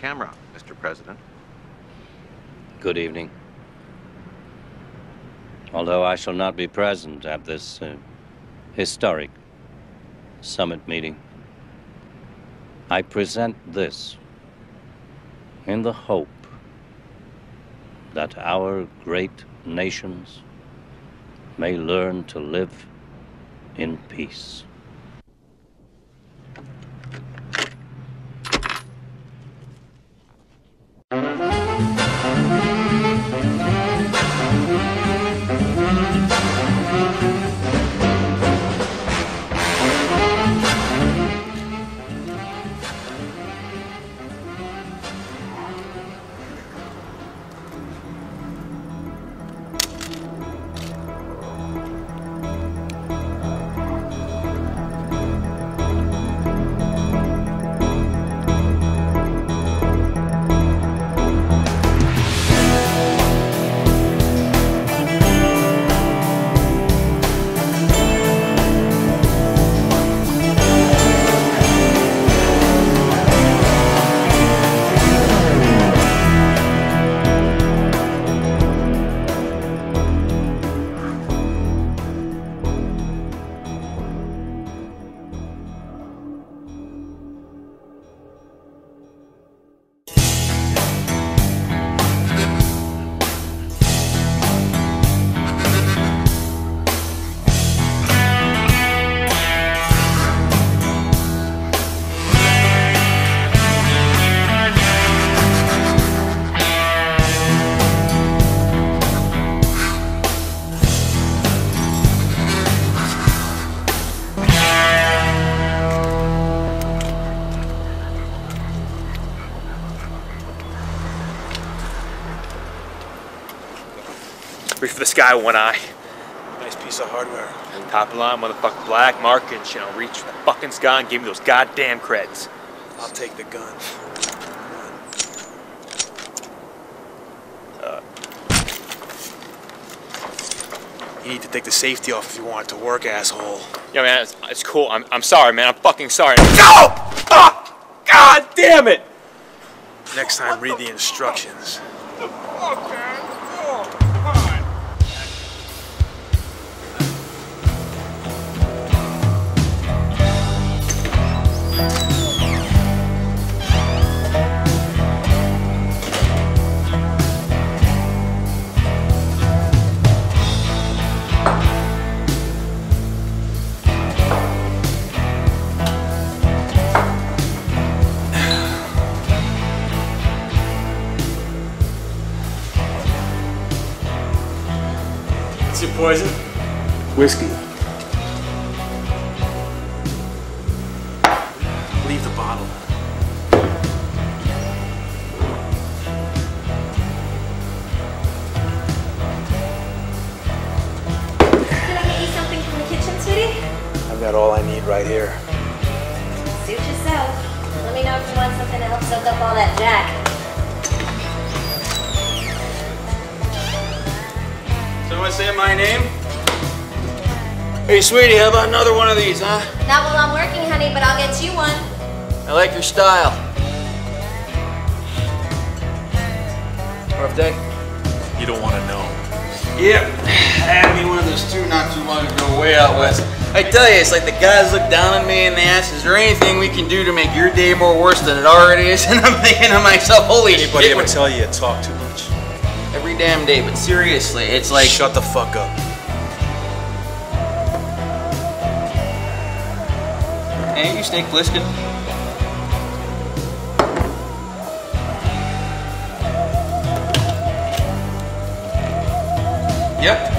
camera, Mr. President. Good evening. Although I shall not be present at this uh, historic summit meeting, I present this in the hope that our great nations may learn to live in peace. For the sky one eye. Nice piece of hardware. Top of line, motherfucking black market and shit. I'll reach for the fucking sky and give me those goddamn creds. I'll take the gun. Uh, You need to take the safety off if you want it to work, asshole. yeah, man, it's, it's cool. I'm, I'm sorry, man. I'm fucking sorry. No! Oh! God damn it! Next time, read the instructions. poison? Whiskey. Leave the bottle. Can I get you something from the kitchen, sweetie? I've got all I need right here. Suit yourself. Let me know if you want something to help soak up all that jack. Someone say my name? Hey, sweetie, how about another one of these, huh? Not while I'm working, honey, but I'll get you one. I like your style. Rough day? You don't want to know. Yep. I had me one of those two not too long ago, way out west. I tell you, it's like the guys look down on me and they ask, is there anything we can do to make your day more worse than it already is? And I'm thinking to myself, holy Anybody shit. ever tell you you talk too much? Every damn day, but seriously, it's like... Shut the fuck up. Hey, you Snake Plissken. Yep.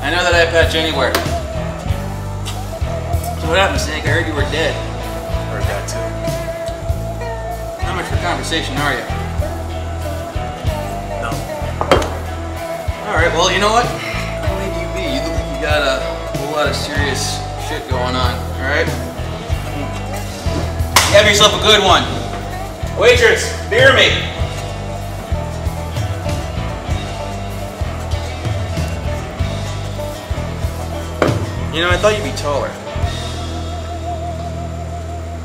I know that eye patch anywhere. So what happened, Snake? I heard you were dead. Heard that too. How much for conversation are you? Alright, well, you know what? I'll leave you be. You look like you got a whole lot of serious shit going on, alright? You Have yourself a good one. Waitress, beer me. You know, I thought you'd be taller.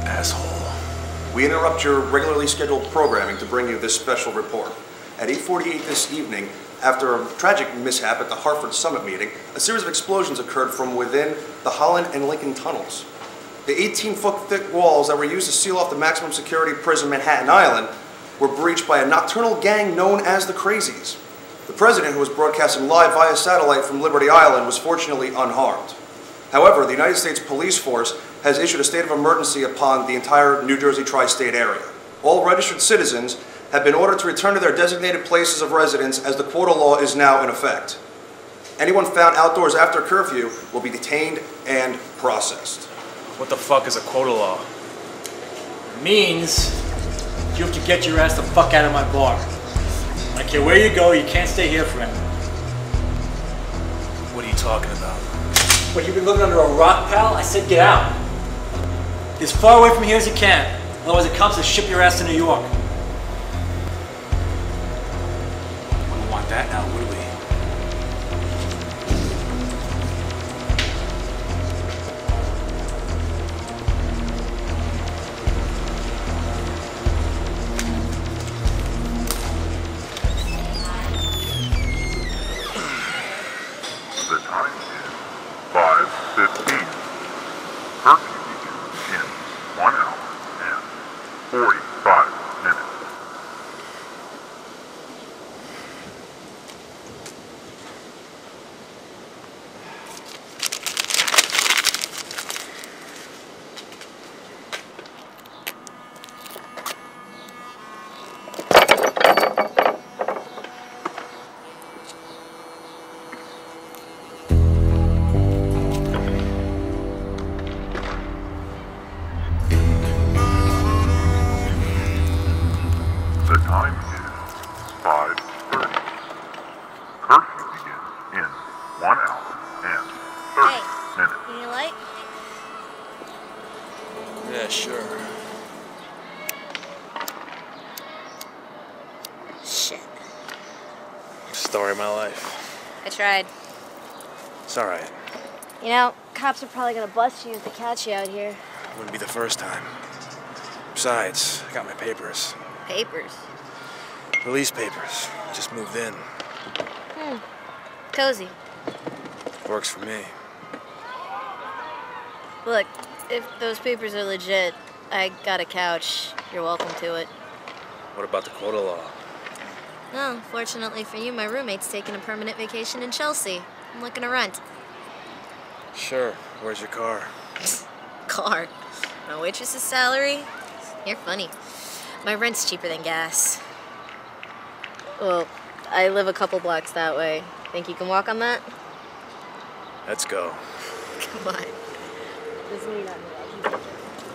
Asshole. We interrupt your regularly scheduled programming to bring you this special report. At 8:48 this evening, after a tragic mishap at the Hartford Summit meeting, a series of explosions occurred from within the Holland and Lincoln tunnels. The 18-foot thick walls that were used to seal off the maximum security prison Manhattan Island were breached by a nocturnal gang known as the Crazies. The president, who was broadcasting live via satellite from Liberty Island, was fortunately unharmed. However, the United States Police Force has issued a state of emergency upon the entire New Jersey tri-state area. All registered citizens have been ordered to return to their designated places of residence as the quota law is now in effect. Anyone found outdoors after curfew will be detained and processed. What the fuck is a quota law? It means you have to get your ass the fuck out of my bar. I care where you go, you can't stay here forever. What are you talking about? What, you've been living under a rock, pal? I said get out. As far away from here as you can. Otherwise the cops will ship your ass to New York. Tried. It's alright. You know, cops are probably gonna bust you if they catch you out here. Wouldn't be the first time. Besides, I got my papers. Papers. Release papers. Just moved in. Hmm. Cozy. Works for me. Look, if those papers are legit, I got a couch. You're welcome to it. What about the quota law? Oh, fortunately for you, my roommate's taking a permanent vacation in Chelsea. I'm looking to rent. Sure. Where's your car? Car. My waitress's salary? You're funny. My rent's cheaper than gas. Well, I live a couple blocks that way. Think you can walk on that? Let's go. Come on.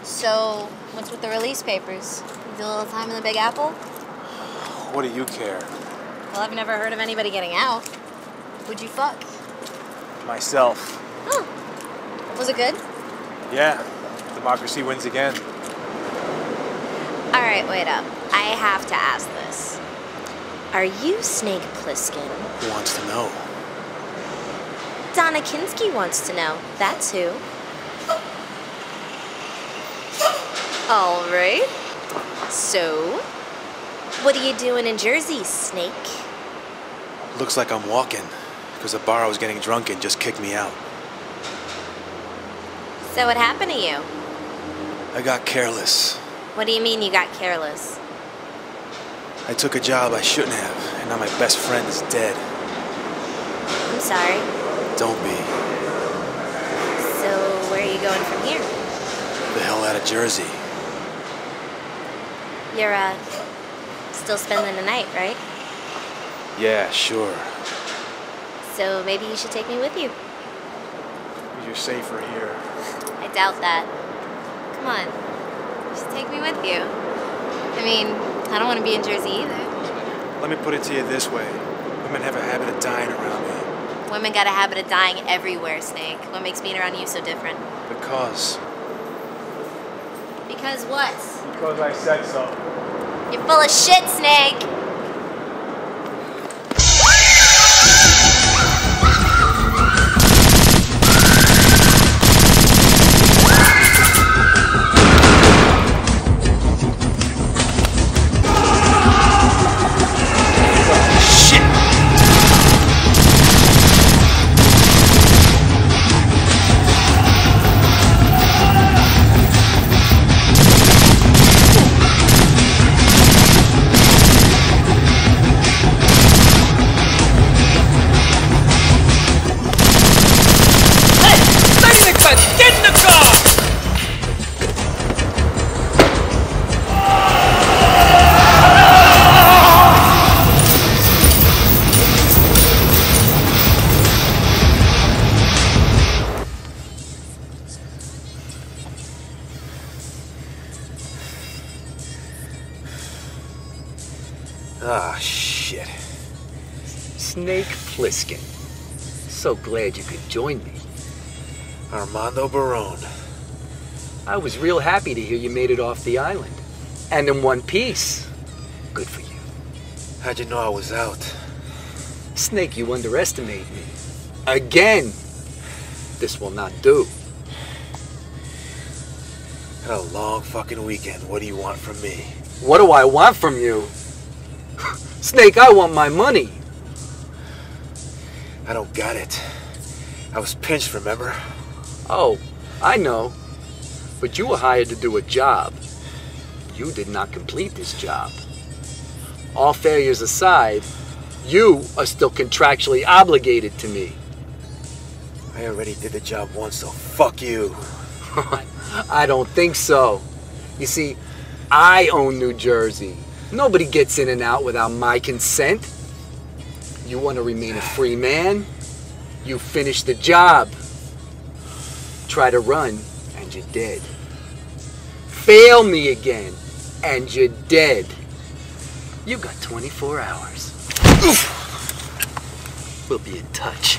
So, what's with the release papers? You do a little time in the Big Apple? What do you care? Well, I've never heard of anybody getting out. Would you fuck? Myself. Oh. Was it good? Yeah. Democracy wins again. All right, wait up. I have to ask this. Are you Snake Plissken? Who wants to know? Donna Kinsky wants to know. That's who. All right. So, what are you doing in Jersey, Snake? Looks like I'm walking. Because the bar I was getting drunk in just kicked me out. So, what happened to you? I got careless. What do you mean you got careless? I took a job I shouldn't have, and now my best friend is dead. I'm sorry. Don't be. So, where are you going from here? The hell out of Jersey. You're, uh, still spending the night, right? Yeah, sure. So, maybe you should take me with you. You're safer here. I doubt that. Come on. Just take me with you. I mean, I don't want to be in Jersey either. Let me put it to you this way. Women have a habit of dying around me. Women got a habit of dying everywhere, Snake. What makes being around you so different? Because. Because what? Because I said so. You're full of shit, Snake! Ah, shit. Snake Plissken. So glad you could join me. Armando Barone. I was real happy to hear you made it off the island. And in one piece. Good for you. How'd you know I was out? Snake, you underestimate me. Again! This will not do. Had a long fucking weekend. What do you want from me? What do I want from you? Snake, I want my money. I don't got it. I was pinched, remember? Oh, I know. But you were hired to do a job. You did not complete this job. All failures aside, you are still contractually obligated to me. I already did the job once, so fuck you. I don't think so. You see, I own New Jersey. Nobody gets in and out without my consent. You want to remain a free man? You finish the job. Try to run, and you're dead. Fail me again, and you're dead. You got 24 hours. We'll be in touch.